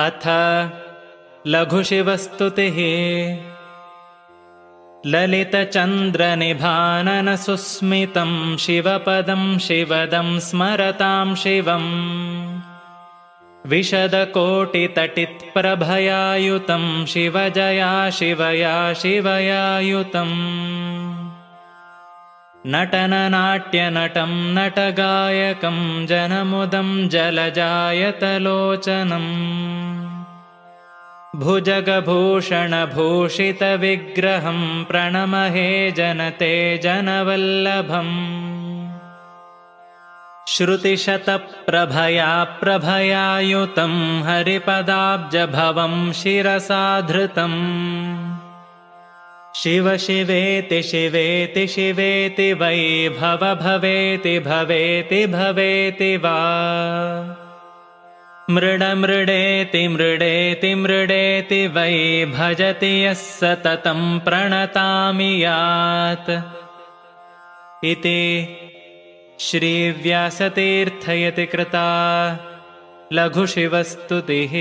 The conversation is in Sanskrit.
अथ लघुशिवस्तुतिः। ललितचन्द्रनिभाननसुस्मितं शिवपदं शिवदं स्मरतां शिवम् विशदकोटितटित्प्रभयायुतं शिवजया शिवया शिवयायुतम् नटननाट्यनटं नटगायकं जनमुदं जलजायतलोचनम् भुजगभूषणभूषितविग्रहं प्रणमहे जनते जनवल्लभम् श्रुतिशतप्रभया प्रभयायुतं हरिपदाब्जभवं शिरसाधृतम् शिव शिवेति शिवेति शिवेति वै भव भवेति भवेति भवेति वा। मृड मृडेति मृडेति वै भजति यः सततं प्रणतामि यात्। इति श्रीव्यासतीर्थयति कृता। लघुशिवस्तुतिः